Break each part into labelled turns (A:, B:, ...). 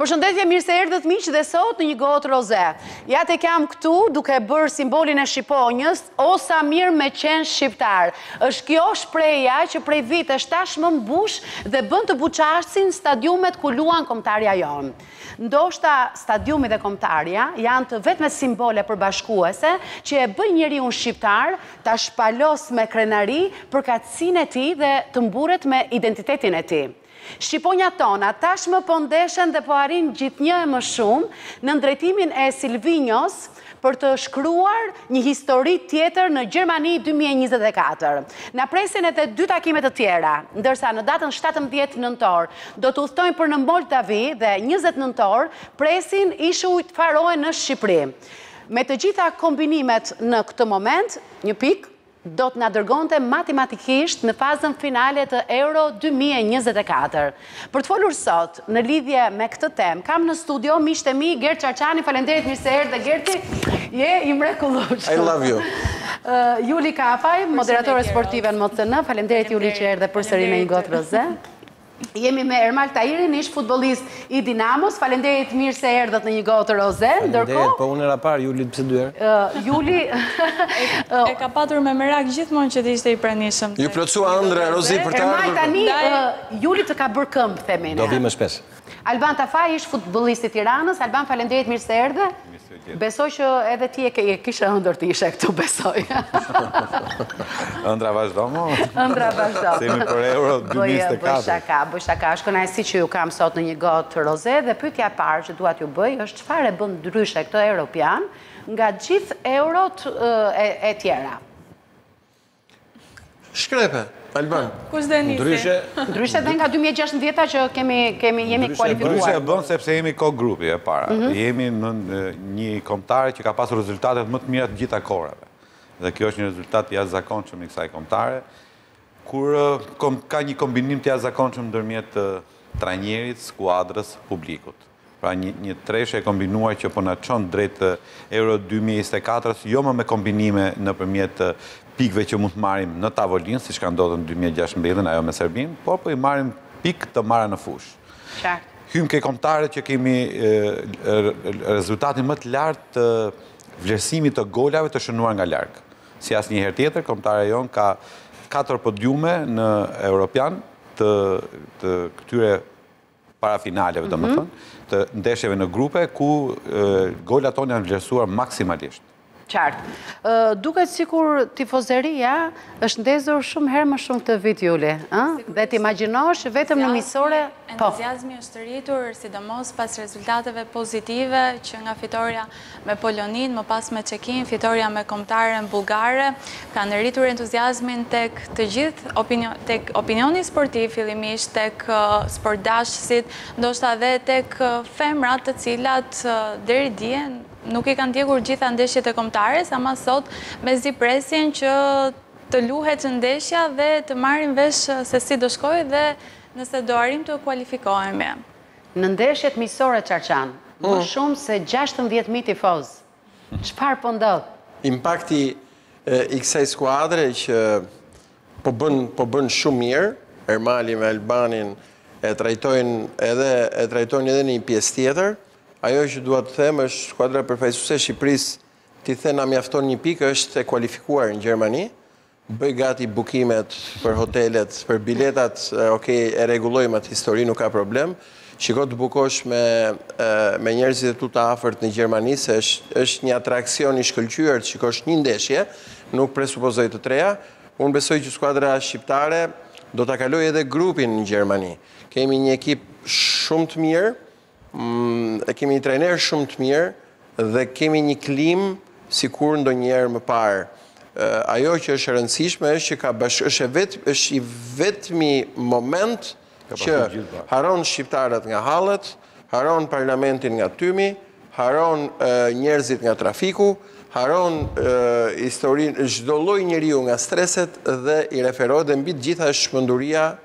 A: Përshëndetje mirë se erdhët miq dhe sot në një gotë roze. Ja te kam këtu duke bërë simbolin e shqiponjës, o sa mirë me qenë shqiptar. Është kjo shprehja që prej vitesh tashmë mbush dhe bën të buçasin stadiumet ku luan kombëtarja jonë. Ndoshta stadiumi dhe kombëtarja janë të vetmet simbole përbashkuese që e bëjnë njeriun shqiptar ta shpalosë me krenari përkatësinë e tij dhe të mburret me identitetin e tij. Shqiponjat tona, tashmë po ndeshen dhe po arrijnë gjithnjë e më shumë, nën drejtimin e Silvinjos, për të shkruar një histori tjetër në Gjermani dy mijë e njëzet e katër. Na presin edhe dy takime të tjera, ndërsa në datën shtatëmbëdhjetë nëntor do të udhëtojnë për në Moldavi dhe njëzet nëntor presin Ishujt Faroe në Shqipëri. Me të gjitha kombinimet në këtë moment, një pikë, do të na dërgonte matematikisht në fazën finale të Euro dy mijë e njëzet e katër. Për të folur sot në lidhje me këtë temë, kam në studio miqtë e mi Gert Çarçani, faleminderit mirë se erdhe Gerti, je i mrekullueshëm.
B: I love you.
A: Juli Kapaj, moderatore sportive në MCN, faleminderit Juli që erdhe përsëri në Një Gotë Roze. Jemi me Ermal Tahirin, ish futbollist i Dinamos. Faleminderit mirë se erdhët në një gotë roze.
C: Faleminderit, po unë herën e parë, Juli pse dy herë?
A: Juli
D: e ka patur me merak gjithmonë që të ishte i pranishëm.
B: Iu plotësua ëndrra Rozi për të ardhur.
D: Ermal
A: tani Juli të ka bërë këmbë, themi ne.
C: Do vijë më shpesh.
A: Alban Tafaj, ish futbollist i Tiranës. Alban, faleminderit mirë se erdhe. Besoj që edhe ti e kishe ëndërr të ishe këtu, besoj.
E: Ëndrra vazhdon, mo?
A: Ëndrra vazhdon.
E: Se jemi për euro 2024.
A: Bëj shaka, bëj shaka. Është kënaqësi që ju kam sot në një gotë roze, dhe pyetja e parë që dua t'ju bëj, është çfarë e bën ndryshe këtë europian nga gjithë eurot e tjera?
B: Shkrepe, Alban.
D: Kush do e nisi?
C: Ndryshe...
A: Ndryshe dhe nga 2016-a që kemi, kemi, jemi kualifikuar.
E: Ndryshe e bën sepse jemi kokë grupi e para. Mhm. Jemi një kombëtare që ka pasur rezultatet më të mira të të gjitha kohërave. Dhe kjo është një rezultat i jashtëzakonshëm i kësaj kombëtare, kur ka një kombinim të jashtëzakonshëm ndërmjet trajnerit, skuadrës, publikut. Pra një treshe e kombinuar që po na çon drejt Euro dy mijë e njëzet e katër-s, jo më me kombinime nëpërmjet pikëve që mund të marrim në tavolinë, siç ka ndodhur në dy mijë e gjashtëmbëdhjetë-ën ajo me Serbinë, por po i marrim pikë të marra në fushë.
A: Qartë.
E: Hyjmë ke kombëtaret që kemi rezultatin më të lartë të vlerësimit të golave të shënuar nga larg. Si asnjëherë tjetër, kombëtarja jonë ka katër podiume në Europian të këtyre para finaleve domethënë, mhm. të ndeshjeve në grupe, ku golat tonë janë vlerësuar maksimalisht.
A: Qartë. Duket sikur tifozeria është ndezur shumë herë më shumë këtë vit, Juli. Dhe të imagjinosh vetëm në miqësore... Po.
D: Entuziazmi është rritur, sidomos pas rezultateve pozitive që nga fitorja me Poloninë, më pas me Çekinë, fitorja me Kombëtaren bullgare kanë rritur entuziazmin tek të gjithë tek opinioni sportiv fillimisht, tek sportdashësit, ndoshta dhe tek femrat të cilat deri dje nuk i kanë ndjekur gjitha ndeshjet e Kombëtares, ama sot mezi presin që të luhet ndeshja dhe të marrim vesh se si do shkojë dhe nëse do arrijmë të kualifikohemi.
A: Në ndeshjet miqësore qartë, më shumë se gjashtëmbëdhjetë mijë tifozë. Çfarë po ndodh?
B: Impakti i kësaj skuadre që po bën po bën shumë mirë, Ermali me Albanin e trajtojnë edhe e trajtojnë edhe në një pjesë tjetër. Ajo që dua të them është skuadra përfaqësuese e Shqipërisë, ti the na mjafton një pikë, është e kualifikuar në Gjermani. Bëj gati bukimet për hotelet, për biletat, ok, e rregullojmë atë histori, nuk ka problem. Shiko të bukosh me me njerëzit e tu të afërt në Gjermani, se është është një atraksion i shkëlqyer të shikosh një ndeshje, nuk presupozoj të treja. Unë besoj që skuadra shqiptare do ta kalojë edhe grupin në Gjermani. Kemi një ekip shumë të mirë, E kemi një trajner shumë të mirë dhe kemi një klimë si kurrë ndonjëherë më parë. Ajo që është e rëndësishme është që ka bash, është e vetëm, është i vetmi moment që harron shqiptarët nga hallet, harron parlamentin nga tymi, harron njerëzit nga trafiku, harron historinë, çdo lloj njeriu nga streset dhe i referohet dhe mbi të gjitha është
A: çmenduria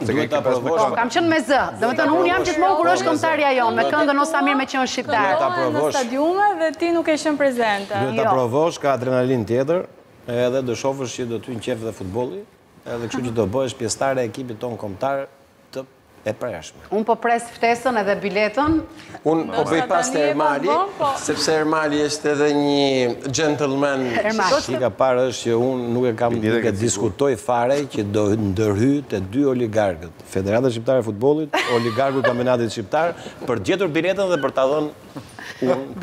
A: Duhet ta provosh.
B: Po,
A: kam
E: qenë me zë.
A: Domethënë unë jam gjithmonë kur është kombëtarja jonë, me këngën o sa mirë me qenë shqiptar. Duhet ta provosh.
D: Në stadiume dhe ti nuk ke qenë prezente.
C: Duhet ta provosh, ka adrenalinë tjetër, edhe do shofësh që do të hyjë në qejf dhe futbolli, edhe kështu që do bëhesh pjesëtare e ekipit tonë kombëtar e përhershme.
A: Unë po pres ftesën edhe biletën.
B: Unë po bëj pas te Ermali, po. sepse Ermali është edhe një gentleman.
C: Ermali. Çka e para është që unë nuk e kam nuk e diskutoj fare që do ndërhy te dy oligarkët. Federata Shqiptare e Futbollit, oligarku i kampionatit shqiptar, për të gjetur biletën dhe për ta dhënë unë.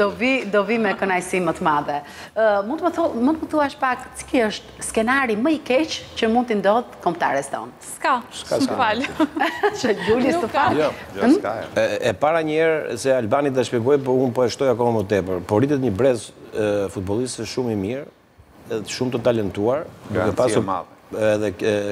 A: Do vi me kënaqësinë më të madhe. Mund të më thuash pak, cili është skenari më i keq që mund t'i ndodhë kombëtares tonë?
D: Ska, smë falë.
A: Që Luli së falë.
C: Jo, jo, ska e. E para njëherë se Albani ta shpjegoi, po unë po e shtoj akoma më tepër. Po rritet një brez futbollistësh shumë i mirë, edhe shumë të talentuar.
E: Garanci e madhe.
C: Edhe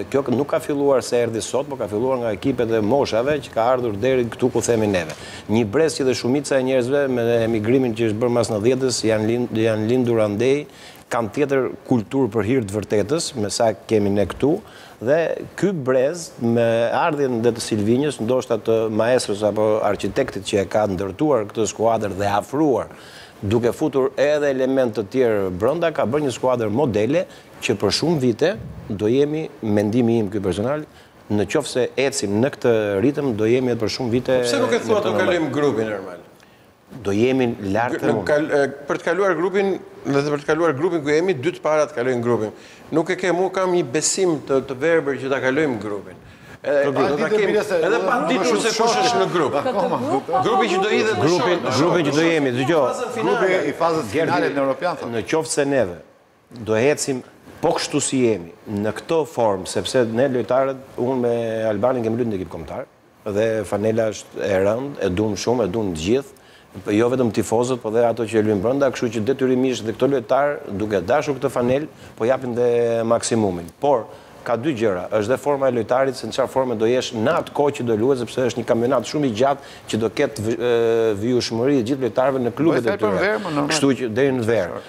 C: kjo nuk ka filluar se erdhi sot, po ka filluar nga ekipet e moshave që ka ardhur deri këtu ku themi neve. Një brez që dhe shumica e njerëzve me emigrimin që është bërë mas nëntëdhjetës, janë lindur andej, kanë tjetër kulturë për hirë të vërtetës, me sa kemi ne këtu, Dhe ky brez me ardhjen dhe të Silvinjos, ndoshta të maestros apo arkitektit që e ka ndërtuar këtë skuadër dhe afruar, duke futur edhe elementë të tjerë brenda, ka bërë një skuadër modele që për shumë vite do jemi, mendimi im ky personal, në qoftë se ecim në këtë ritëm do jemi edhe për shumë vite.
B: Po pse nuk e thua të kalojmë grupin, Ermal?
C: Do jemi lartë e
B: mund. Për të kaluar grupin, dhe të për të kaluar grupin ku jemi, dy të parat kalojnë grupin. Nuk e ke unë kam një besim të, të verbër që ta kalojmë grupin. Edhe pa ditur kemi, edhe pa ditur se kush është në grup. Grupi që do hidhet në
C: short. Grupi që do jemi, dëgjo.
E: Grupi i fazës finale në Europian.
C: Në qoftë se neve Do ecim po kështu si jemi, në këto formë, sepse ne lojtarët, unë me Albanin kemi luajtur në ekip kombëtar dhe fanela është e rëndë, e duan shumë, e duan të gjithë, jo vetëm tifozët, por dhe ato që e luajnë brenda, kështu që detyrimisht dhe këto lojtarë, duke e dashur këtë fanelë, po japin dhe maksimumin. Por, Ka dy gjëra, është dhe forma e lojtarit se në çfarë forme do jesh në atë kohë që do luash sepse është një kampionat shumë i gjatë që do ketë vijueshmëri e gjithë lojtarëve në klubet e tyre. Kështu që deri në verë.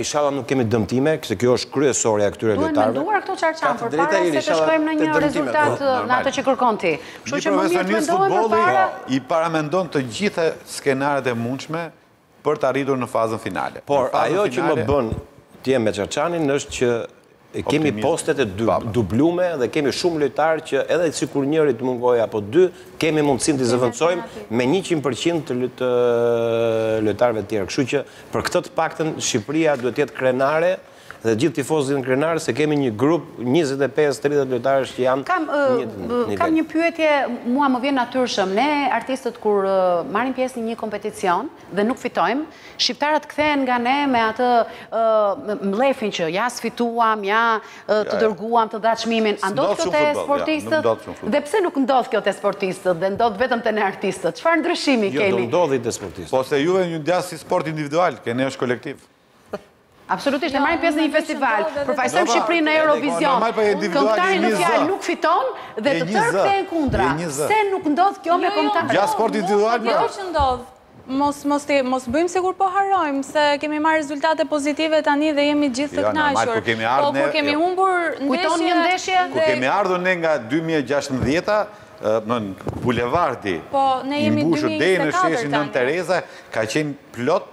C: Ishalla nuk kemi dëmtime, se kjo është kryesorja e këtyre lojtarëve.
A: Duhen menduar këto Çaçan përpara se të shkojmë në një rezultat në atë që kërkon ti. Kështu që më mirë të mendohen përpara.
E: Një profesionist futbolli i paramendon të gjitha skenarët e mundshme për të arritur në fazën finale.
C: Por, ajo që më bën të jem me Çaçanin është që kemi postet e dublume dhe kemi shumë lojtarë që edhe sikur njëri të mungojë apo dy, kemi mundësinë t'i zëvendësojmë me 100% të lojtarëve të tjerë. Kështu që për këtë të paktën Shqipëria duhet të jetë krenare Dhe gjithë tifozët janë krenarë se kemi një grup njëzet e pesë tridhjetë lojtarësh që janë Kam ë,
A: një ë, nivel. kam një pyetje, mua më vjen natyrshëm, ne artistët kur ë, marrim pjesë në një kompeticion dhe nuk fitojmë, shqiptarët kthehen nga ne me atë ë, mllefin që ja s'fituam, ja ë, të dërguam, të dhamë çmimin, a ndodh kjo te sportistët? Dhe pse nuk ndodh kjo te sportistët dhe ndodh vetëm te ne artistët? Çfarë ndryshimi
C: kemi? Jo, ndodh dhe te sportistët.
E: Po se juve ju ndahet si sport individual, ke ne është kolektiv.
A: Absolutisht, ne jo, marrin pjesë në një festival, përfaqësojmë Shqipërinë në Eurovision. Po, Këngëtari në fjalë nuk fiton dhe të tërë kthehen kundra. Se nuk ndodh kjo me jo,
E: jo, kombëtar. Ja sport individual.
D: Jo, pra. që ndodh. Mos mos të mos bëjmë sikur po harrojmë se kemi marrë rezultate pozitive tani dhe jemi gjithë të kënaqur.
E: Po kur kemi ardhur ne.
D: Po kur kemi humbur
A: ndeshje.
E: Kujton një ndeshje? Kur kemi ardhur ne nga 2016-a, në bulevardi
D: po,
E: i mbushur deri në sheshin
D: Nënë
E: Tereza, ka qenë plot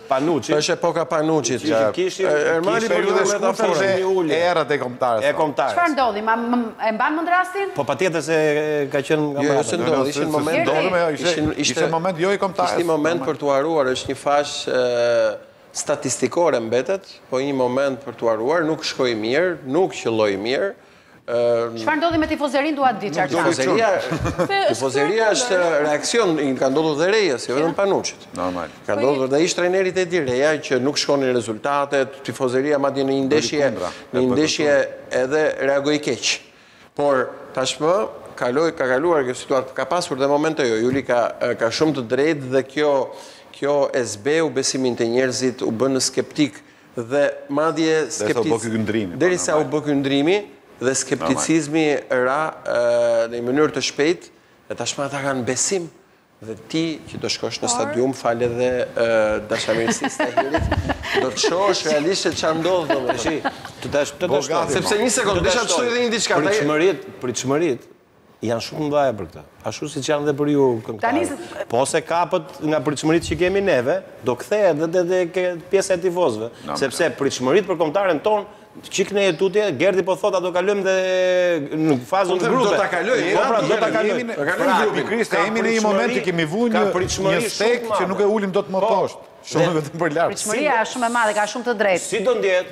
E: Panuçi. Është epoka e Panuçit. Ermali për të
C: me
D: ta
C: fërë
D: një
C: ullë. E errët e
E: kombëtares. E
C: kombëtares.
A: Çfarë ndodhi? E mban mend rastin?
C: Po patjetër se ka qenë nga
B: mërë. Jo, se ndodhi, ishte
E: një moment.
B: Ndodhi,
E: ishte një moment, jo i kombëtares.
B: Ishte një moment për t'u harruar, është një fazë statistikore mbetet, po një moment për t'u harruar, nuk shkoi mirë, nuk qëlloi mirë,
A: Çfarë ndodhi me tifozerinë dua të di çfarë.
B: Tifozeria, tifozeria është reaksion, i ka ndodhur dhe Rejës, jo vetëm Panuçit.
E: Normal.
B: Ka ndodhur dhe ish trajnerit Edi Reja që nuk shkonin rezultatet, tifozeria madje në një ndeshje, në një ndeshje edhe reagoi keq. Por tashmë kaloi ka kaluar kjo situatë, ka pasur dhe momente jo, Juli ka ka shumë të drejtë dhe kjo kjo e zbehu besimin te njerëzit, u bënë skeptikë Dhe madje
E: skeptikë,
B: derisa u bë ky ndërrimi, dhe skepticizmi ra në një mënyrë të shpejtë, dhe tashmë ata kanë besim, dhe ti që do shkosh në stadium, falë edhe dashamirësisë së Tahirit, do të shohësh realisht se çfarë ndodh domethënë.
C: Desha të shtoj, të
E: shtoj.
B: Sepse një sekondë, desha të shtoj edhe një diçka.
C: Pritshmëritë, pritshmëritë, Janë shumë të mëdha për këta. Ashtu siç janë dhe për ju këngëtarët. Po u zhgënjyem nga pritshmëritë që kemi neve, do kthehet dhe tek pjesa e tifozëve, sepse pritshmëritë për kombëtaren tonë që këtej e tutje, Gerdi po thotë a do kalojmë dhe në fazën
B: e
C: grupeve.
B: Do ta kalojmë,
C: po pra do ta kalojmë.
B: Do kalojmë grupin.
C: Krishte,
E: jemi në një moment që kemi
C: vënë
E: një
C: pritshmëri stekë
E: që nuk e ulim dot më poshtë. Shumë vetëm për lart.
A: Pritshmëria është shumë e madhe, ka shumë të drejtë.
C: Si do
E: ndjehet?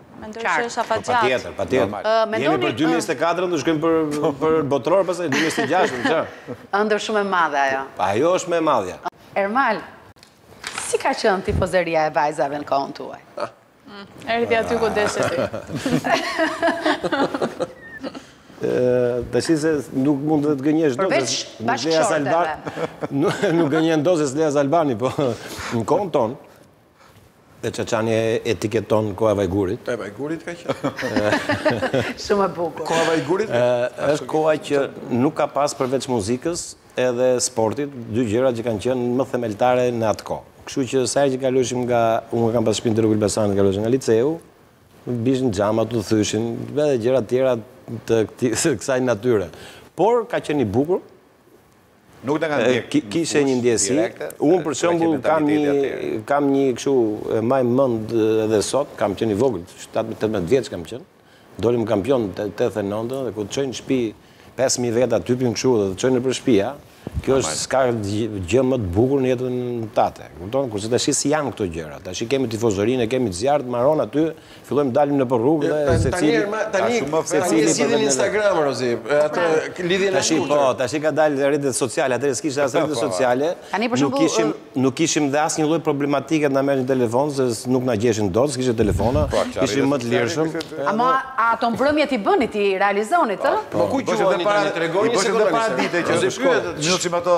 D: Mendoj që është
C: afatgjatë. Po, patjetër,
E: patjetër.
A: Po,
C: Jemi për 2024, ne të shkojmë për po. botëror, pastaj 2026, domethënë.
A: Ëndërr shumë e madhe, ajo.
C: Po, ajo është më e madhja.
A: Ermal, si ka qenë tifozeria e vajzave në kohën tuaj?
D: Erdhi aty ku deshe ti.
C: Të shi se nuk mund të të gënjesh dot
A: Përveç bashkëshorteve.
C: Nuk gënjen dot se s'lë as Albani, po në kohën tonë, Dhe Çaçani e etiketon Koha e Vajgurit.
B: E Vajgurit ka qenë.
A: Shumë e bukur.
B: Koha e
C: Vajgurit. Është koha që nuk ka pas përveç muzikës edhe sportit, dy gjëra që kanë qenë më themeltare në atë kohë. Kështu që sa herë që kaloshim nga, unë e kam pas shpinë te Rruga e Elbasanit, kaloshim nga liceu, bishin xhamat, u thyshin, edhe gjëra të tjera të kësaj natyre. Por ka qenë i bukur,
E: Nuk të kanë ndjek
C: një push direkte? Kishe një ndjesi. Unë për shembull kam një kështu maj mend edhe sot, kam qënë i vogël, 17-18 vjeç kam qënë. Dolim kampion te 89 dhe kur të çojnë shpi 5.000 veta typin kështu dhe të çojnë nëpër shpia, kjo është s'ka gjë më të bukur në jetën tate, kupton? Kurse tashi si janë këto gjëra, tashi kemi tifozerinë e kemi të zjarrtë, maron aty, Fillojmë dalim nëpër rrugë dhe secili
B: tani tani
C: secili
B: e zgjidhin Instagram, Rozi, atë lidhjen e
C: shkurtër. Po, tashi ka dalë rrjetet sociale, atëherë s'kishte as rrjete sociale.
A: Tani për shembull nuk
C: kishim nuk kishim dhe asnjë lloj problematike të na merrnin telefon se nuk na gjeshin dot, s'kishte telefona, ishim më të lirshëm.
A: Ama a ato mbrëmjet i bënit, i realizonit?
B: Po ku quhen tani tregoni se
E: do
B: të
E: para dite që
B: shkojnë. Nuk
E: shim ato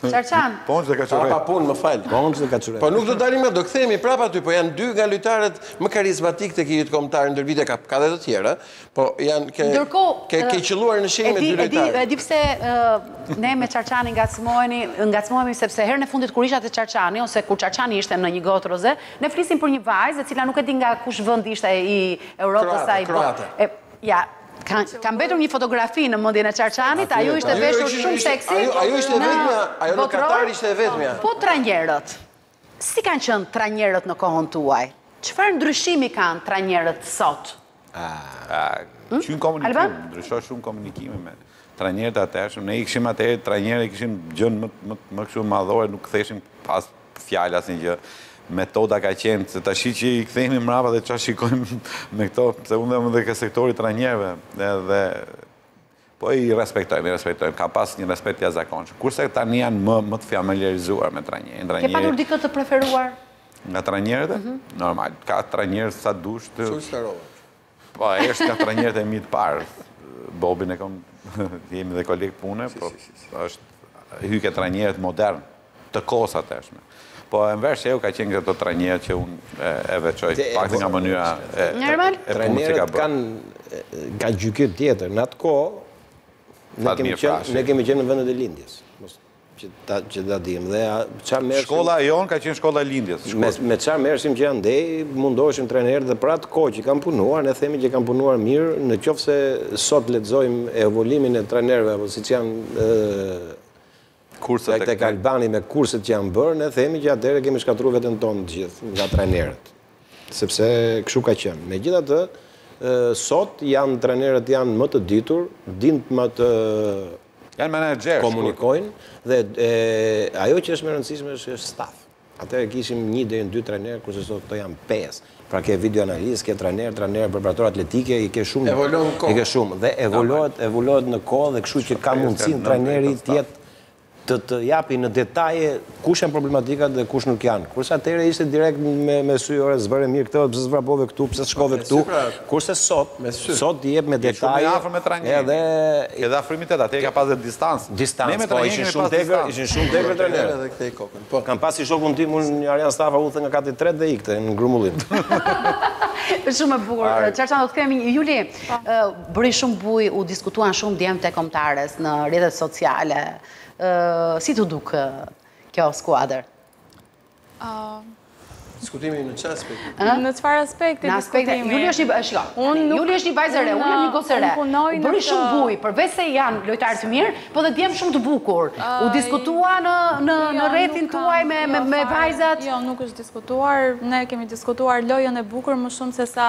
E: Çarçan. Po unë se ka
B: çorrë. Pa punë, më fal.
C: Po unë se ka çorrë.
B: Po nuk do dalim më, do kthehemi prapë aty, po janë dy nga lojtarët më karizmatik të ekipit kombëtar ndër vite ka ka dhe të tjerë, po janë ke ke ke qëlluar në shenjë me dy
A: lojtarë. E di, e di pse ne me Çarçanin ngacmohemi, ngacmohemi sepse herën e fundit kur isha te Çarçani ose kur Çarçani ishte në një gotë roze, ne flisim për një vajzë e cila nuk e di nga kush vend ishte i Europës ai.
B: Kroate,
A: kroate. Ja, Ka mbetur një fotografi në mendjen e Çarçanit, ajo ishte veshur shumë seksi.
B: Ajo ishte
A: e
B: vetmja, ajo në Katar ishte e vetmja.
A: Po trajnerët. Si kanë qenë trajnerët në kohën tuaj? Çfarë ndryshimi kanë trajnerët sot?
E: Ëh, çyn
A: komunikimi,
E: ndryshoi shumë komunikimi me trajnerët e atëhershëm. Ne i kishim atëherë trajnerët i kishim gjënë më më më kështu madhore, nuk ktheshim pas fjalë asnjë gjë metoda ka qenë se tashi që i kthehemi mbrapa dhe ça shikojmë me këto se unë jam edhe ke sektori i trajnerëve dhe po i respektojmë i respektojmë ka pas një respekt të jashtëzakonshëm kurse tani janë më më të familiarizuar me trajnerin trajneri
A: ke patur dikë të preferuar
E: nga trajnerët mhm. normal ka trajnerë sa dush të Po, e është nga trajnerët e mi të parë. Bobin e kom, jemi dhe kolegë pune, po është hy ke trajnerët modernë të kohës atëhershme. Po Enver Shehu ka qenë ke ato trajnerët që unë e veçoj, pak nga mënyra e punë që ka bërë.
C: Trajnerët kanë ka gjykim tjetër, në atë kohë, ne kemi qenë në vendet e lindjes. Që ta dimë. Dhe ça merrshim.
E: Shkolla e jonë ka qenë shkolla e lindjes.
C: Me ça merrshim që andej mundoheshin trajnerët dhe për atë kohë që kanë punuar, ne themi që kanë punuar mirë, në qoftë se sot lexojmë evoluimin e trajnerëve apo siç janë
E: kurset
C: tek Albani me kurset që janë bërë, ne themi që atëherë kemi shkatërru veten tonë të gjithë nga trajnerët. Sepse kështu ka qenë. Megjithatë, sot janë trajnerët janë më të ditur, dinë më të komunikojnë dhe ajo që është më rëndësishme është është stafi. Atëherë kishim një deri në dy trajnerë kurse sot janë pesë. Pra ke video analistë, ke trajnerë, trajnerë, preparatorë atletike, i ke shumë.
B: Evoluon në kohë.
C: I ke shumë dhe evoluohet, evoluohet në kohë dhe kështu që ka mundësinë trajneri të jetë të të japi në detaje Kush janë problematikat dhe kush nuk janë. Kurse atëherë ishte direkt me me sy, ore s'bëre mirë këtë, pse s'vrapove këtu, pse s'shkove këtu.
B: Pra,
C: kurse sot, sot ti jep me detaje.
E: Ke shumë me
C: Edhe
E: edhe afrimitet, atëherë ka pas dhe distancë.
C: Distancë,
E: me
C: po, ishin shumë degër, ishin shumë degër trajnerët.
B: Edhe kthej kokën. Po.
C: Kam pas si shokun tim unë një Arjan Stafa hidhej nga kati tretë dhe ikte në grumbullim.
A: Është shumë e bukur. Çfarë do të themi Juli? Bëri shumë bujë, u diskutuan shumë djemtë e kombëtares në rrjetet sociale. Si t'u duk kjo skuadër?
B: Diskutimi në ç'aspekt?
D: Në çfarë
A: aspekt i
D: diskutimi?
A: Juli është një
D: shka,
A: Juli është një vajzë e re, unë një gocë e re. U
D: bë
A: shumë bujë, përveç se janë lojtarë të mirë, po dhe djem shumë të bukur. U diskutua në
D: jo,
A: rrethin tuaj me
D: jo,
A: vajzat?
D: Jo, nuk është diskutuar. Ne kemi diskutuar lojën e bukur më shumë se sa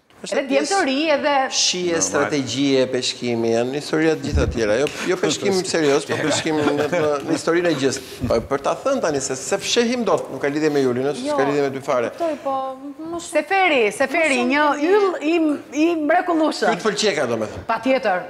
D: Edhe
A: djem të
B: rinj edhe... Shije, strategjie, peshkimi, janë histori të gjitha tjera. Jo, jo peshkim serioz, po peshkim në, në historinë e gjithë. Po, për ta thënë tani, se s'e fshehim dot, nuk ka lidhje me Julin, është, jo, ka lidhje me ty fare.
D: Kuptoj, po, më shumë...
A: Seferi, Seferi, një yll i, i
B: mrekullushëm.
A: Ty
B: të pëlqeka, domethënë.
A: Patjetër.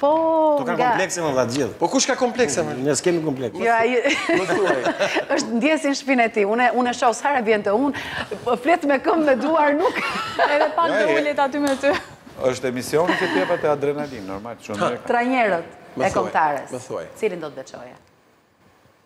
B: Po,
A: nga...
D: Tu
E: ka
C: komplekse më vla gjithë.
B: Po, kush ka komplekse më?
C: Ne s'kemi komplekse.
A: Jo, a ju... Më thuaj. është ndjesin shpirtin e tij. Unë, unë e shoh sa herë vjen te unë, flet me këmbë me duar, nuk...
D: Edhe pak
E: dhe
D: ulet aty me ty.
E: është emisioni që të jep atë adrenalinë, normal, që në
A: mjekë.
B: Trajnerët
A: e kombëtares.
B: Më thuaj.
A: Cilin do të
E: veçoja?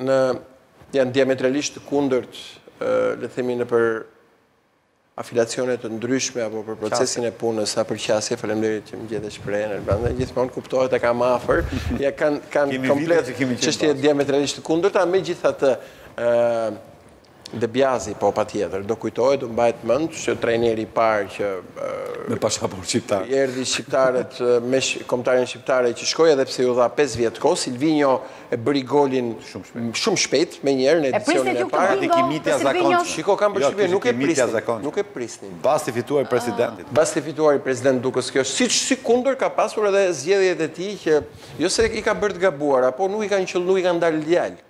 E: janë
B: diametralisht të kundërt, le të themi nëpër afilacione të ndryshme apo për procesin e punës, sa për qasje, faleminderit që më gjete shprehjen, e lëbëndë, gjithmonë kuptohet e kam afër, ja kanë komplet
E: çështje
B: diametralisht të kundërta, megjithatë De Biasi, Po, patjetër. Do kujtohet, do mbahet mend si trajneri i parë që
F: Me pasaportë shqiptare.
B: Erdhi shqiptarët me kombëtaren shqiptare që shkoi edhe pse iu dha pesë vjet kohë, Silvinjo e bëri golin shumë shpejt, menjëherë në
A: edicionin e
B: parë. E prisnit
A: ju këtë bingo për
E: Silvinjon?
B: Shiko, kam përshtypjen, nuk e prisnin. Nuk e prisnin.
E: Bast i fituar i presidentit.
B: Bast i fituar i president Dukës, kjo është siç sikundër ka pasur edhe zgjedhjet e tij që jo se i ka bërë të gabuara, po nuk i kanë qëllu, nuk i kanë dalë djalë.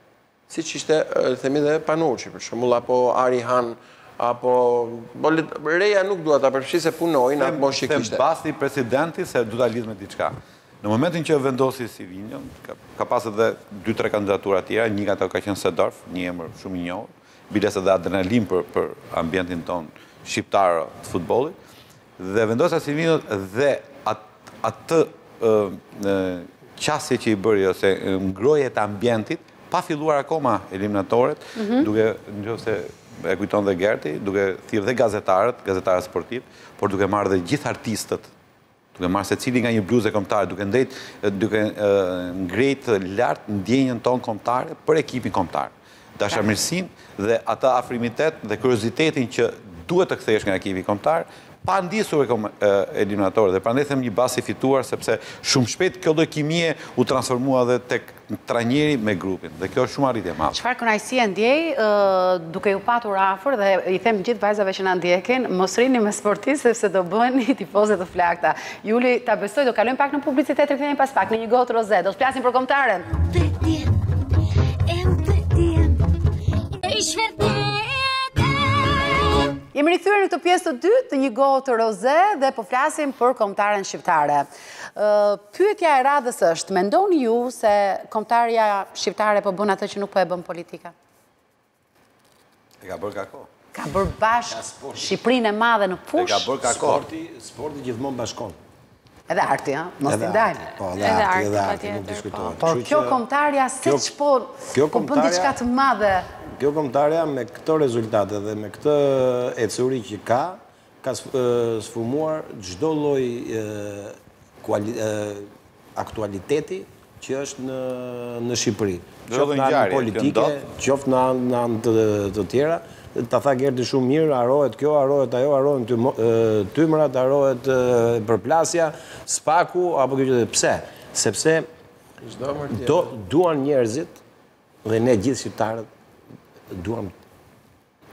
B: Siç ishte, themi dhe Panuçi, për shembull, apo Arie Haan, apo Reja nuk dua ta përfshij se punoi në atë moshë
E: që
B: kishte.
E: Them basti i presidentit se do ta lidh me diçka. Në momentin që u vendos Silvinjo, ka pas edhe dy tre kandidatura tjera, një nga ato ka qenë Sedorf, një emër shumë i njohur, bile se dhe adrenalinë për për ambientin tonë shqiptar të futbollit. Dhe vendosa Silvinjon dhe atë qasje që i bëri ose ngrohje të ambientit, pa filluar akoma eliminatoret, duke në qoftë se e kujton dhe Gerti, duke thirrë dhe gazetarët, gazetarët sportivë, por duke marrë dhe gjithë artistët, duke marrë secili nga një bluze kombëtare, duke ngrejtë, duke ngrejtë lart ndjenjën tonë kombëtare për ekipin kombëtar. dashamirësinë dhe atë afrimitet dhe kuriozitetin që duhet të kthehesh nga ekipi kombëtar, pa nisur eliminatoret dhe prandaj them një bast i fituar sepse shumë shpejt kjo lloj kimie u transformua edhe tek trajneri me grupin dhe kjo është shumë arritje e madhe.
A: Çfarë kënaqësie ndjej duke ju patur afër dhe i them gjithë vajzave që na ndjekin, mos rrini me sportistë sepse do bëheni tifoze të flakta. Juli, ta besoj, do kalojmë pak në publicitet, rikthehemi pas pak në një gotë roze, do të flasim për kombëtaren. Jemi rikthyer në këtë pjesë të dytë të një gotë roze dhe po flasim për kombëtaren shqiptare. Pyetja e radhës është, mendoni ju se kombëtarja shqiptare po bën atë që nuk po e bën politika?
E: E ka bërë ka kohë.
A: Ka bërë bashkë Shqipërinë e madhe në fushë.
E: E ka bërë ka kohë.
C: Sporti, sporti gjithmonë bashkon.
A: Edhe arti, ha? Mos t'i ndajmë.
C: Po, edhe arti, edhe arti, nuk diskutohet. Po,
A: kjo kombëtarja, seç po, po bën diçka të madhe.
C: Kjo kombëtarja me këto rezultate dhe me këtë ecuri që ka, Ka sfumuar çdo lloj aktualiteti që është në Shqipëri. Qoftë në
E: anë
C: politike, qoftë në anë të tjera. Ta tha Gerti shumë mirë, harrohet kjo, harrohet ajo, harrohen tymrat, harrohet përplasja, SPAK-u, apo kjo gjë tjetër. Pse? Sepse duan njerëzit dhe ne gjithë shqiptarët duam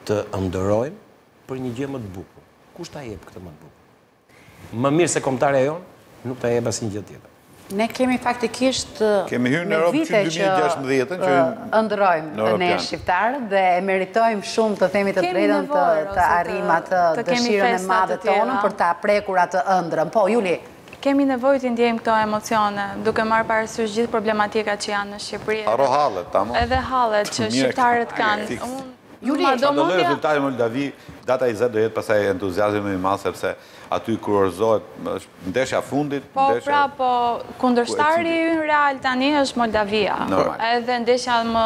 C: Të ëndërrojmë për një gjë më të bukur. Kush ta jep këtë më të bukur? Më mirë se kombëtarja jonë, nuk ta jep asnjë gjë tjetër.
A: Ne kemi faktikisht
E: kemi hyrë në që 2016 që ëndërrojmë
A: ne shqiptarët dhe e meritojmë shumë të themi të drejtën të arrijmë atë dëshirën e madhe tonë për ta prekur atë ëndrrën. Po, Juli.
D: Kemi nevojë t'i ndjejmë këto emocione, duke marrë parasysh gjithë problematikat që janë në Shqipëri edhe hallet që shqiptarët kanë.
A: Juli.
E: Çdo lloj rezultati në Moldavi, data njëzet do jetë pastaj entuziazmi më i madh sepse aty kurorëzohet, është ndeshja e fundit.
D: Po, pra, po, kundërshtari ynë real tani është Moldavia. Edhe ndeshja më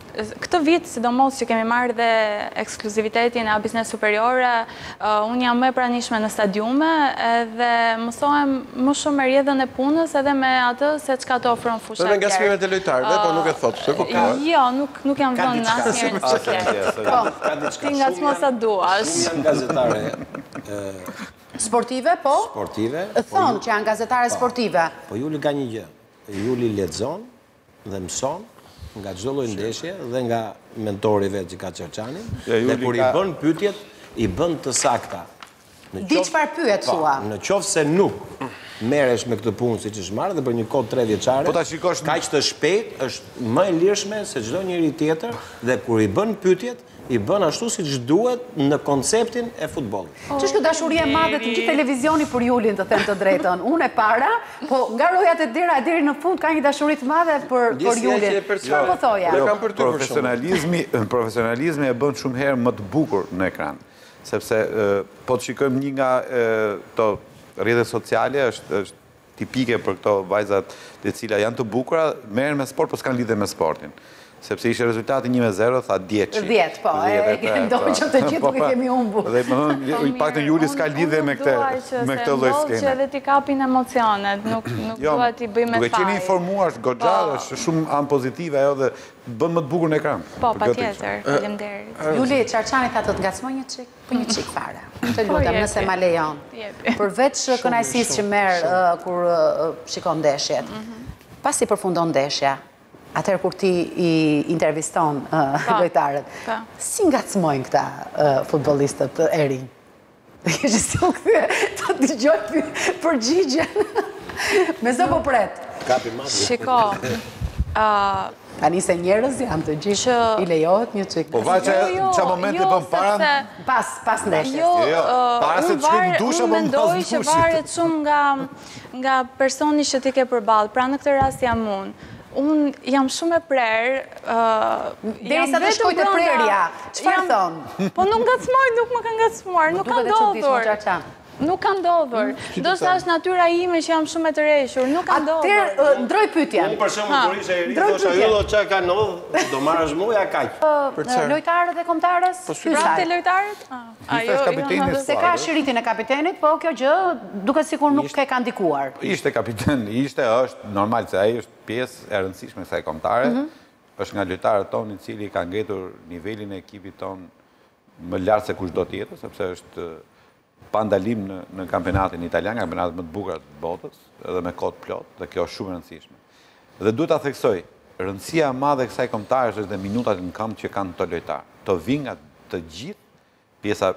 D: Këtë vit, sidomos që kemi marrë dhe ekskluzivitetin e Abissnet Superiore, unë jam më e pranishme në stadiume dhe mësohem më shumë me rrjedhën e punës edhe me atë se çka të ofron fusha tjerë.
B: Dhe me ngacmimet e lojtarëve, por nuk e thotë, se, po ka.
D: Jo, nuk jam vënë asnjëherë në
E: siklet.
A: Po,
D: ti ngacmo sa duash.
C: Shumë janë gazetare.
A: Sportive, po?
C: Sportive.
A: Thonë që janë gazetare sportive.
C: Po Juli ka një gjë. Juli lexon, dhe mëson nga çdo lloj ndeshje dhe nga mentori i vet që ka Çerçanin dhe kur i bën pyetjet i bën të sakta.
A: Di çfarë pyet, thua.
C: Në qoftë se nuk merresh me këtë punë siç është marrë dhe për një kohë 3 vjeçare.
E: Po ta shikosh
C: kaq të shpejtë është më e lirshme se çdo njeri tjetër dhe kur i bën pyetjet i bën ashtu siç duhet në konceptin e
A: futbolit. Ç'është kjo dashuri e madhe të gjithë televizioni për Julin të them të drejtën, unë e para, po nga rojat e derës e deri në fund ka një dashuri të madhe për Julin. Çfarë po thoja?
B: Jo,
E: profesionalizmi, profesionalizmi e bën shumë herë më të bukur në ekran, sepse po të shikojmë një nga ato rrjetet sociale është tipike për këto vajzat të cilat janë të bukura merren me sport por s'kanë lidhje me sportin sepse ishte rezultati një me zero tha dhjetë
A: dhjetë po e ndoqëm të gjithë nuk kemi humbu
E: dhe domethënë të paktën juli s'ka lidhje me këtë me këtë lloj skeme që
D: edhe të kapin emocionet nuk nuk
E: jo,
D: duhet t'i bëjmë
E: duke qenë
D: e
E: informuar është goxha
D: po,
E: është shumë anë pozitive ajo dhe e bën më të bukur në ekran
D: po patjetër faleminderit
A: juli çerçani tha të të ngacmoj një çik Po një çik fare. Të lutem nëse ma lejon. Përveç kënaqësisë që merr kur shikon ndeshjet. Pasi përfundon ndeshja, atëherë kur ti i interviston lojtarët, si ngacmojnë këta futbollistët e rinj? E ke si u kthye, të dëgjoj përgjigjen. Mezi po pret.
D: Shiko,
A: Tani se njerëz janë të gjithë, i lejohet një cikë.
E: Po varet që
D: jo, jo,
E: jo, momenti
D: jo,
E: për
D: paran...
A: Pas, pas ndeshjes.
D: Jo,
E: jo,
D: pasi
E: të shkojnë
D: në
E: dush,
D: unë mendoj që varet shumë nga, nga personi që ti ke përballë, pra në këtë rast jam unë. Unë jam shumë e prerë,
A: deri
D: sa
A: të shkojë te prerja, çfarë thonë?
D: Po nuk ngacmojnë, nuk më kanë ngacmuar, nuk ka ndodhur, Nuk ka ndodhur. Ndoshta është natyra ime që jam shumë e tërhequr. Nuk ka ndodhur.
A: Atëherë ndërroj pyetjen.
C: Unë për shembull kur isha i ri, thosha
A: ju
C: do çka ka ndodhur, do marrësh mua kaq.
A: Lojtarët e Kombëtares?
D: Po si pra te
E: lojtarët?
D: Ai është
E: kapiteni
D: i skuadrës.
A: S'e ka shiritin e kapitenit, po kjo gjë duket sikur nuk e ka ndikuar.
E: Ishte kapiten, ishte, është normale se ai është pjesë e rëndësishme e kësaj Kombëtare. Është nga lojtarët tanë i cili ka ngritur nivelin e ekipit tonë më lart se kushdo tjetër, sepse është pa ndalim në, në kampionatin italian, nga kampionatet më të bukura të botës, edhe me kohë plot, dhe kjo është shumë e rëndësishme. Dhe duhet ta theksoj, rëndësia e madhe e kësaj kombëtares është dhe minutat në këmbë që kanë këto lojtarë. Ato vinë nga të gjithë pjesa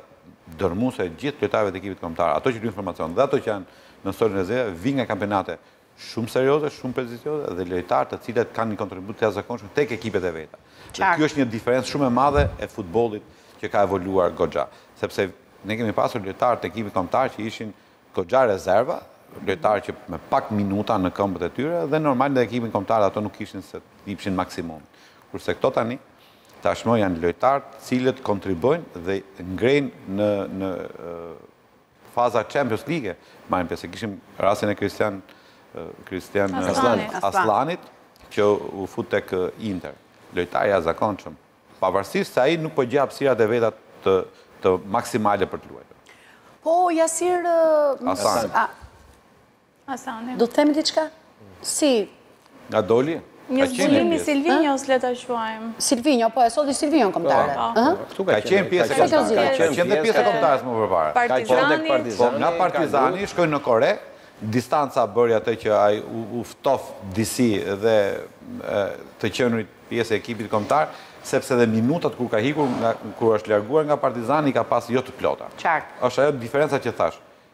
E: dërmuese e të gjithë lojtarëve të ekipit kombëtar, ato që luajnë në formacion dhe ato që janë në stolin e rezervave, vinë nga kampionate shumë serioze, shumë prestigjioze dhe lojtarë të cilët kanë një kontribut të jashtëzakonshëm tek ekipet e veta. Dhe kjo është një diferencë shumë e madhe e futbollit që ka evoluar goxha, sepse ne kemi pasur lojtarë të ekipit kombëtar që ishin goxha rezerva, lojtarë që me pak minuta në këmbët e tyre dhe normal në ekipin kombëtar ato nuk kishin se si jepshin maksimumin. Kurse këto tani tashmë janë lojtarë të cilët kontribuojnë dhe ngrejnë në në Faza Champions League, marrim pjesë, e kishim rastin e Kristian, Kristian Asllanit, që u fut tek Inter. Lojtar i jashtëzakonshëm, pavarësisht se ai nuk po gjen hapësirat e veta të të maksimale për të luajtur.
A: Po Jasir
E: Asani.
D: Asani.
A: Do të themi diçka? Si?
E: Nga doli?
D: Një zbulim
E: i
D: Silvinjos, le ta quajmë.
A: Silvinjo, po e soli Silvinjo në kombëtare.
D: Po,
A: po.
C: Po, këtu
E: ka qenë pjesë e
A: kombëtares.
E: Ka qenë dhe pjesë e kombëtares më përpare.
D: Partizani.
E: Po, nga Partizani, shkoi në Kore, distanca bëri atë që ai u ftoh disi dhe të qenurit pjesë e ekipit kombëtar, sepse dhe minutat kur ka ikur, kur është larguar nga Partizani, i ka pasë jo të plota.
A: Qartë.
E: Është ajo diferenca që thashë.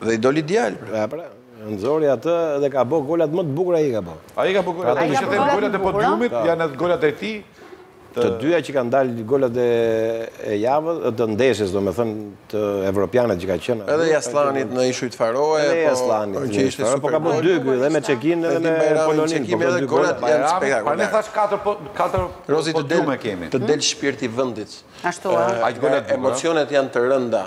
E: Dhe i
B: doli djalë.
C: Pra, pra, nxori atë dhe ka bo golat më të bukur i ka bo.
E: Ai ka bo golat,
A: ai ka
E: bo
A: golat
E: e podiumit, janë ato golat e tij.
C: Të dyja që kanë dalë golat e javës, të ndeshjes, domethënë, te evropiani që ka qenë.
B: Edhe i Asllanit në ishujt Faroe.
C: Edhe i
B: po, Asllanit në
C: ishujt
B: Faroe,
C: po ka bo dy golat, dhe me Çekinë edhe me
B: Poloninë.
C: Po ka dy
B: golat, janë spektakolarë.
E: Pa ne thashë 4 po, podiume kemi.
B: Të del shpirti vendit.
A: Ashtu,
E: a?
B: Emocionet janë të rënda.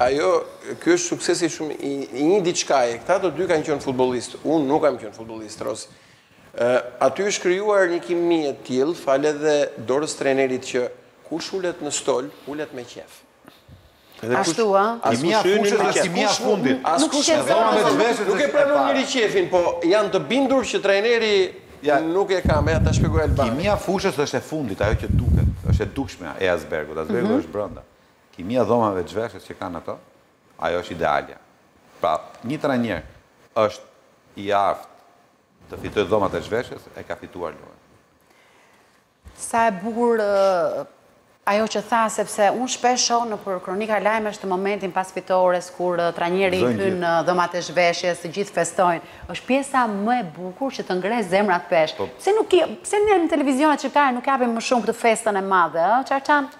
B: Ajo, ky është suksesi shumë i, i një diçkaje. Këta të dy kanë qenë futbollistë. Unë nuk kam qenë futbollist, Ros. Ë, aty është krijuar një kimi e tillë, falë edhe dorës trajnerit që kush ulet në stol, ulet me qejf. Dhe kush,
A: Ashtu, a?
B: As
E: Kimia
B: kush
E: hyn
B: në,
E: e
B: fushës, as as
E: kimia
B: kush nuk-
E: fundit.
B: As
A: Nuk
B: kush nuk
A: shqetëson
B: pranon, vetë vetes
A: nuk
B: e e pranon para. njëri qejfin, po janë të bindur që trajneri Ja. nuk e ka me, ta shpjegoj Alban.
E: Kimia e fushës është e fundit, ajo që duket, është e dukshmja e ajsbergut. Ajsbergu është brenda. Kimia e dhomave të zhveshjes që kanë ato, ajo është idealja. Pra, një trajner është i aftë të fitojë dhomat e zhveshjes, e ka fituar lojën.
A: Sa e bukur ajo që tha, sepse unë shpesh shoh nëpër kronika lajmesh të momentin pas fitores, kur trajneri hyn në dhomat e zhveshjes, të gjithë festojnë. Është pjesa më e bukur që të ngre zemrën peshë. Po. Pse nuk pse ne në televizionet shqiptare nuk japim më shumë këtë festën e madhe, ë?
D: Çfarë kanë?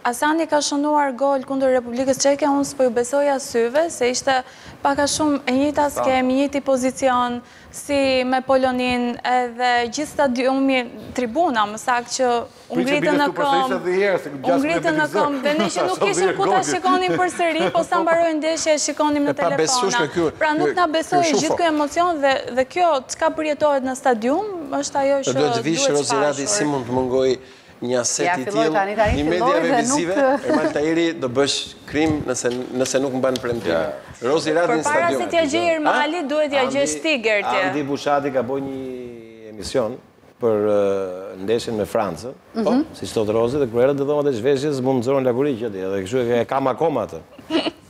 D: Asani ka shënuar gol kundër Republikës Çeke, unë s'po ju besoja syve se ishte pak a shumë e njëjta skemë, i njëjti pozicion si me Poloninë edhe gjithë stadiumi, tribuna më saktë që u
E: ngrit
D: në këmbë, u ngritëm në këmbë dhe ne që nuk kishim ku ta shikonim përsëri, posa mbaroi ndeshja e shikonim në telefona. Pra nuk na
B: besohej
D: gjithë ky emocion dhe kjo çka përjetohet në stadium është ajo që duhet shfaqur.
B: një aset i tillë, një
A: i
B: mediave
A: vizive,
B: Ermal Tahiri do bësh krim nëse nuk mban premtimin. Rozi në stadium.
D: Përpara se t'ja gjejë Ermali, duhet t'ja gjesh ti,
B: Gerti.
D: Andi
B: Bushati ka bërë një emision për ndeshjen me Francën, siç thotë Rozi, dhe kur erdhët në dhomat e zhveshjes, mund të nxorrën lakuriq atje, edhe kështu e kam akoma atë.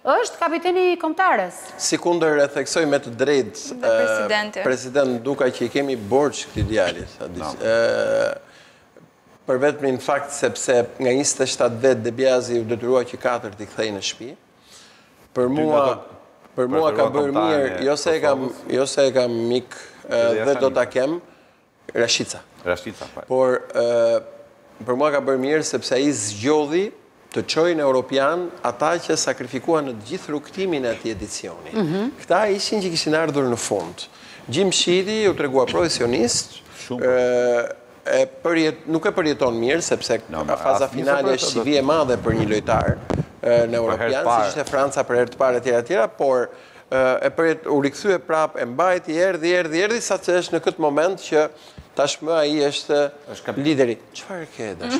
B: Është
A: kapiteni i Kombëtares.
B: Sikundër e theksoi me të drejtë President Duka që i kemi borxh këtij djali, për vetmin fakt sepse nga njëzet e shtatë vetë De Biazi u detyrua që katër t'i kthejë në shpi. Për mua, për mua ka bërë mirë, jo se e kam, jo se e kam mik dhe do ta kem, Rashica.
E: Rashica, fal.
B: Por, për mua ka bërë mirë, sepse ai zgjodhi të çojë në Europian ata që sakrifikuan në gjithë rrugëtimin e atij edicioni. Mhm. Këta ishin që kishin ardhur në fund. Gjimshiti u tregua profesionist, nuk e përjeton mirë, sepse
E: ka
B: faza finale është
E: CV
B: e madhe për një lojtar në Europian,
E: siç
B: ishte Franca për herë të parë e tjera e tjera, por e pret, u rikthye prapë, e mbajti, erdhi, erdhi, erdhi, sa që është në këtë moment që tashmë ai është lideri. Çfarë e ke edhe?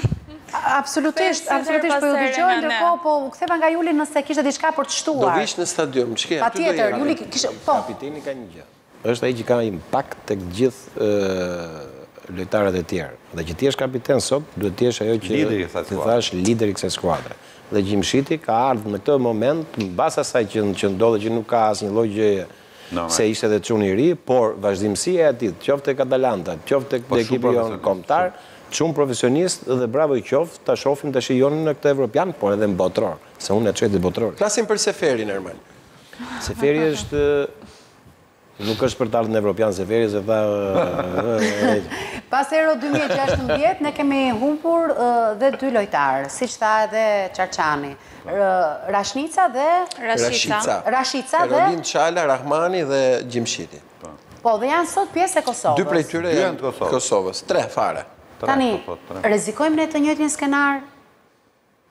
A: Absolutisht, absolutisht, por po ju
D: dëgjoja,
A: ndërkohë, po u ktheva nga Juli nëse kishte diçka për të shtuar.
B: Do vish në stadium, që
A: ke
B: aty do
A: jemi?
B: Patjetër,
A: Juli, kishte, po.
B: Kapiteni ka një gjë. është ai që ka impakt te gjithë lojtarët e tjerë. Dhe që të jesh kapiten sot, duhet të jesh ajo që
E: të
B: thashë lideri i kësaj skuadre. Dhe Gjimshiti ka ardhë në këtë moment mbas asaj që që ndodhi që nuk ka asnjë lloj gjëje se ishte dhe çun i ri, por vazhdimësia e tij, qoftë tek Atalanta, qoftë tek ekipi
E: jonë
B: kombëtar,
C: çun profesionist dhe bravo i qoftë, ta shohim, ta shijojmë në këtë evropian, por edhe në botëror, se unë e çoj te botërori.
B: Flasim për Seferin, Ermal.
C: Seferi është Nuk është për të ardhur në Evropian Seferi se tha
A: Pas Euro 2016 ne kemi humbur dhe dy lojtarë, siç tha edhe Çarçani. Rashnica dhe
D: Rashica.
A: Rashica dhe
B: Herolind Shala, Rahmani dhe Gjimshiti.
A: Po, dhe janë sot pjesë e Kosovës.
B: Dy prej tyre janë të Kosovës. Kosovës, tre fare.
A: Tani, rrezikojmë ne të njëjtin skenar?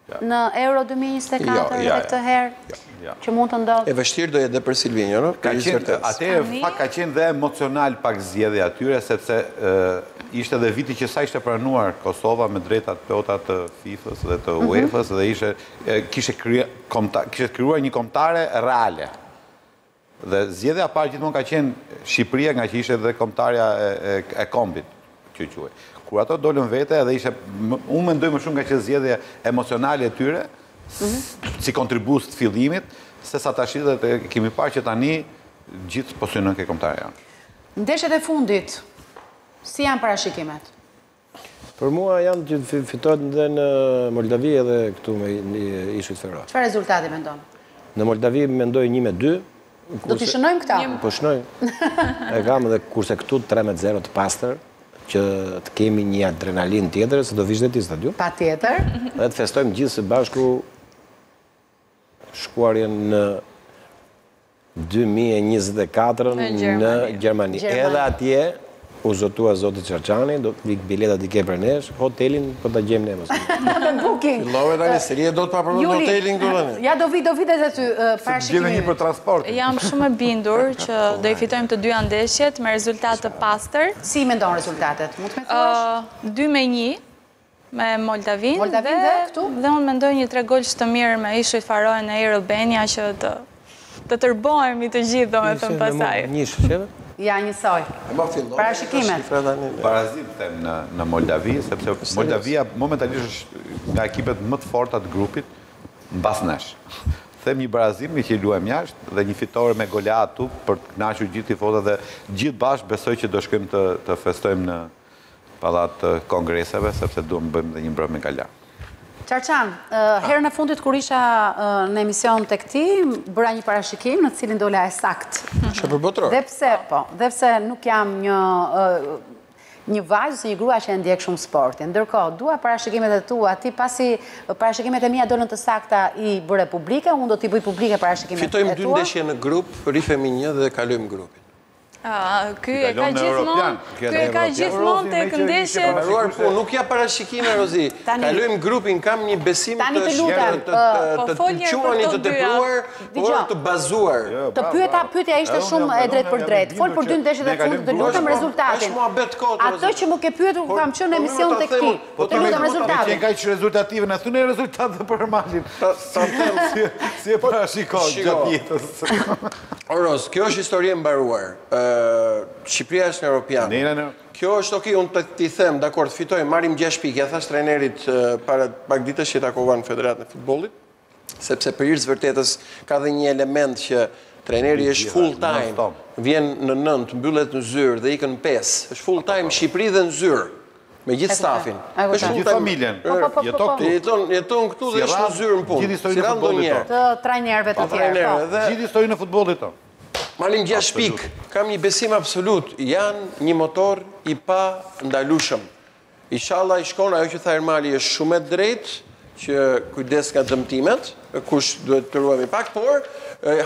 A: Në Euro 2024 dhe këtë herë që mund të ndodhë?
B: E vështirë do jetë dhe për Silvinjon, no?
E: Ka qenë, atëherë, në fakt, ka qenë dhe emocional pak zgjedhja e tyre, sepse ishte dhe viti që sa ishte pranuar Kosova me të drejta të plota të FIFA-s dhe të UEFA-s dhe ishte, kishte krijuar një kombëtare reale. Dhe zgjedhja e parë gjithmonë ka qenë Shqipëria ngaqë ishte dhe kombëtarja e kombit që quhej. Kur ato dolën vete edhe ishte unë mendoj më shumë ka qenë zgjedhje emocionale e tyre mhm. si kontribuues të fillimit se sa tash dhe e kemi parë që tani gjithë po synojnë ke kombëtarja jonë.
A: Ndeshjet e fundit si janë parashikimet?
C: Për mua janë që fitohet dhe në Moldavi edhe këtu me Ishujt Faroe.
A: Çfarë rezultati mendon?
C: Në Moldavi mendoj një me dy.
A: Do t'i shënojmë këta?
C: Po shënojmë. E kam dhe kurse këtu 3 me 0 të pastër, që të kemi një adrenalin tjetër, se do vish dhe ti stadium.
A: Patjetër.
C: Dhe të festojmë gjithë së bashku shkuarjen në Dy mijë e njëzet e katër në Gjermani. Edhe atje u zotua zoti Çarçani, do të vijë, biletat i ke prej nesh, hotelin po ta gjejmë ne mos.
A: Në booking.
B: Fillove tani seri e do të pa për hotelin këtu tani.
A: Ja do vi do vi edhe te parashikimi.
E: Gjeni një për transport.
D: Jam shumë e bindur që do i fitojmë të dyja ndeshjet me rezultat të pastër.
A: Si i mendon rezultatet? Mund të më thuash?
D: Dy me një. me
A: Moldavinë dhe
D: unë mendoj një tregolësh të mirë me Ishujt Faroe në Air Albania që të të tërbohemi të gjithë
C: domethënë pastaj.
A: Ja njësoj. Parashikimet.
E: Barazim them në në Moldavi sepse Moldavia momentalisht është nga ekipet më të forta të grupit mbas nesh. Them një barazim meqë luajmë jashtë dhe një fitore me goleadë këtu për të kënaqur gjithë tifozat dhe gjithë bashkë besoj që do shkojmë të të festojmë në Pallat të Kongreseve, sepse duam të bëjmë dhe një mbrëmje gala.
A: Çarçan, herën e fundit kur isha në emision tek ti, bëra një parashikim në të cilin dola e saktë.
B: Ishe për botëror.
A: Dhe pse, po, dhe pse nuk jam një një vajzë ose një grua që e ndjek shumë sportin. Ndërkohë, dua parashikimet e tua, ti pasi parashikimet e mia dolën të sakta i bëre publike, unë do t'i bëj publike parashikimet e tua.
B: Fitojmë dy ndeshje në grup, rrihemi një dhe kalojmë grupin.
D: Ky e ka gjithmonë Ky e ka gjithmonë të
B: këndshme Nuk janë parashikime Rozi Kalujmë grupin kam një besim të të ta quani të tepruar Por të bazuar
A: Të pyeta pyetja ishte shumë e drejtpërdrejtë Fol për dy ndeshjet e fundit të lutem rezultatin Ato që m'u ke pyetur kur kam qenë në emision tek ti Po të lutem rezultatin.
E: Ti qenë kaq rezultative, na thuaj rezultat dhe për Malin. Ta them si si e para shikoj gjatë jetës.
B: Oroz, kjo është histori e mbaruar. Ë Shqipëria është në Europian. Kjo është ok, unë të të them, dakord, fitojmë, marrim 6 pikë, ia thashë trajnerit para pak ditësh që e takova në Federatën e Futbollit. Sepse për hir të së vërtetës ka dhe një element që trajneri është full time, vjen në 9, mbyllet në zyrë dhe ikën në 5. Është full time Shqipëri dhe në zyrë. Me gjithë stafin.
E: Me gjithë familjen. Po, po, po, po, po.
B: Jeton këtu dhe është në zyrë në punë. Si rrallë ndonjëherë.
A: Të trajnerve të tjerë. Po.
E: Gjithë historinë e futbollit.
B: Marrim gjashtë pikë. Kam një besim absolut. Janë një motor i pandalueshëm. Ishalla i shkon ajo që tha Ermali është shumë e drejtë që kujdes nga dëmtimet, ku duhet të ruhemi pak, por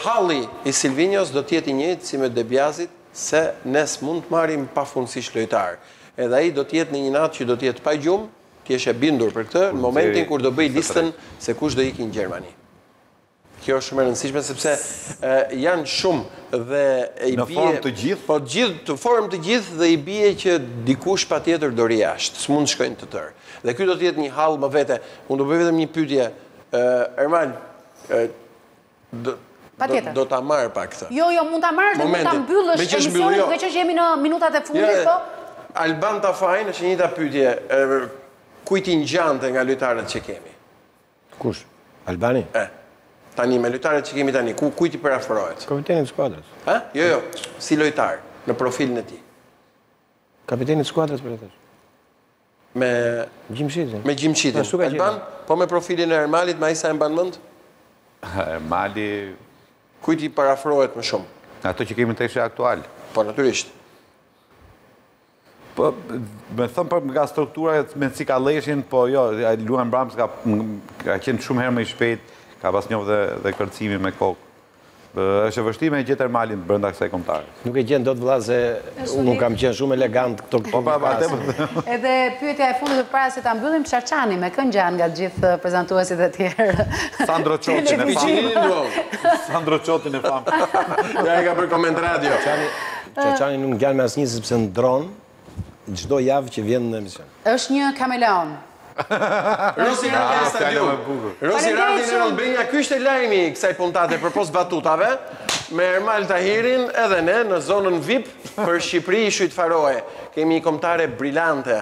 B: halli i Silvinjos do të jetë i njëjtë si i De Biazit se ne s'mund të marrim pafundësisht lojtarë. Edhe ai do të jetë në një natë që do të jetë pa gjumë, të jesh e bindur për këtë, në momentin kur do bëjë listën se kush do ikë në Gjermani. Kjo është shumë e rëndësishme sepse janë shumë dhe i bie
E: Në formë të gjithë?
B: Po gjithë, në formë të gjithë dhe i bie që dikush patjetër do rrijë jashtë, s'mund të shkojnë të tërë. Dhe ky do të jetë një hall më vete. Unë do të bëj vetëm një pyetje, Ermal, do
A: Patjetër.
B: Do ta marr pak këtë.
A: Jo, jo, mund ta marrësh dhe mund ta mbyllësh emisionin,
B: duke
A: qenë që jemi në minutat e fundit, po.
B: Alban Tafajn, është e njëjta pyetje, kujt i ngjante nga lojtarët që kemi?
C: Kush? Albani?
B: E, tani me lojtarët që kemi tani, ku kujt i përafrohet?
C: Kapitenit të skuadrës.
B: Ha? Jo, jo, si lojtar në profilin e tij.
C: Kapitenit të skuadrës për të thënë.
B: Me
C: Gjimshitin.
B: Me
C: Gjimshitin. Po,
B: Alban, po me profilin e Ermalit, me sa e mban mend?
E: Ermali
B: kujt i përafrohet më shumë?
E: Ato që kemi tashi aktual.
B: Po, natyrisht.
E: Po, me thënë për nga struktura me Cikalleshin, po jo, Luan Brams ka, ka qenë shumë herë më i shpejtë, ka pas njofë dhe, dhe kërcimi me kokë. Është e vështirë me e gjetë Ermalin brenda kësaj kombëtare.
C: Nuk e gjen dot vëlla se unë kam qenë shumë elegant këto këtu.
E: Po pra, po, atë po
G: Edhe pyetja e fundit para se ta mbyllim Çaçani me kë ngjan nga të gjithë prezantuesit e tjerë.
E: Sandro Çiotin e
B: famshëm.
E: Sandro Çiotin e famshëm.
B: Ja e ka bërë koment radio.
C: Çaçani nuk ngjan me asnjë sepse ndërron çdo javë që vjen në emision.
G: Është një kameleon.
B: Rosi, radhë në
E: ah, stadium.
B: Rosi, radhë në Albania, ky ishte lajmi i kësaj puntate përpos batutave me Ermal Tahirin edhe ne në zonën VIP për Shqipëri Ishujt Faroe. Kemi një kombëtare
A: brilante